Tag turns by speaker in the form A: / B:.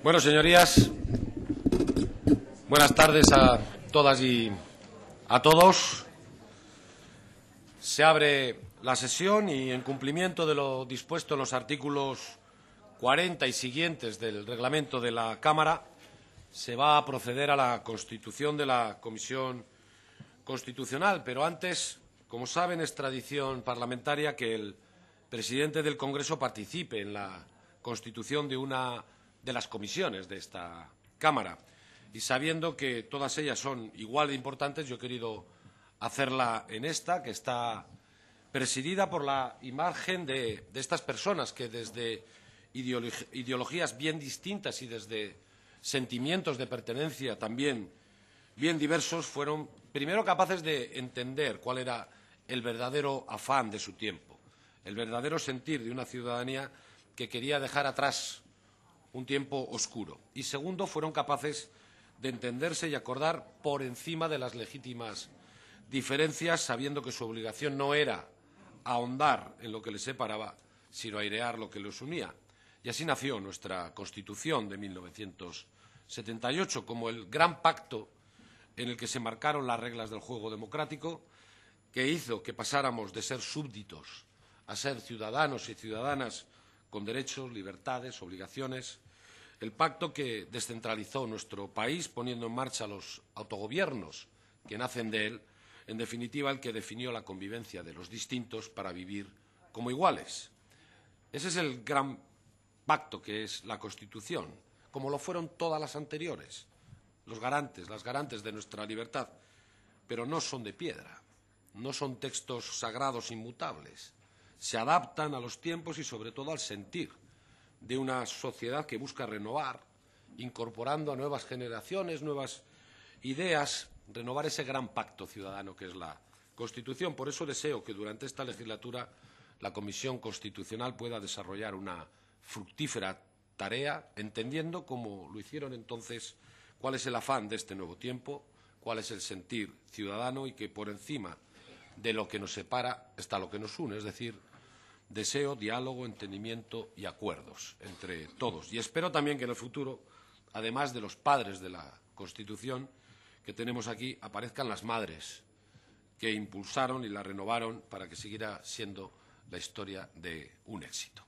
A: Bueno, señorías, buenas tardes a todas y a todos. Se abre la sesión y, en cumplimiento de lo dispuesto en los artículos 40 y siguientes del reglamento de la Cámara, se va a proceder a la constitución de la Comisión Constitucional. Pero antes, como saben, es tradición parlamentaria que el presidente del Congreso participe en la constitución de una de las comisiones de esta Cámara. Y sabiendo que todas ellas son igual de importantes, yo he querido hacerla en esta, que está presidida por la imagen de, estas personas que desde ideologías bien distintas y desde sentimientos de pertenencia también bien diversos fueron primero capaces de entender cuál era el verdadero afán de su tiempo, el verdadero sentir de una ciudadanía que quería dejar atrás un tiempo oscuro. Y segundo, fueron capaces de entenderse y acordar por encima de las legítimas diferencias, sabiendo que su obligación no era ahondar en lo que les separaba, sino airear lo que los unía. Y así nació nuestra Constitución de 1978 como el gran pacto en el que se marcaron las reglas del juego democrático, que hizo que pasáramos de ser súbditos a ser ciudadanos y ciudadanas con derechos, libertades, obligaciones, el pacto que descentralizó nuestro país poniendo en marcha los autogobiernos que nacen de él, en definitiva el que definió la convivencia de los distintos para vivir como iguales. Ese es el gran pacto que es la Constitución, como lo fueron todas las anteriores, los garantes, las garantes de nuestra libertad, pero no son de piedra, no son textos sagrados inmutables, se adaptan a los tiempos y sobre todo al sentir de una sociedad que busca renovar, incorporando a nuevas generaciones, nuevas ideas, renovar ese gran pacto ciudadano que es la Constitución. Por eso deseo que durante esta legislatura la Comisión Constitucional pueda desarrollar una fructífera tarea, entendiendo, como lo hicieron entonces, cuál es el afán de este nuevo tiempo, cuál es el sentir ciudadano y que por encima de lo que nos separa está lo que nos une, es decir, deseo, diálogo, entendimiento y acuerdos entre todos. Y espero también que en el futuro, además de los padres de la Constitución que tenemos aquí, aparezcan las madres que impulsaron y la renovaron para que siguiera siendo la historia de un éxito.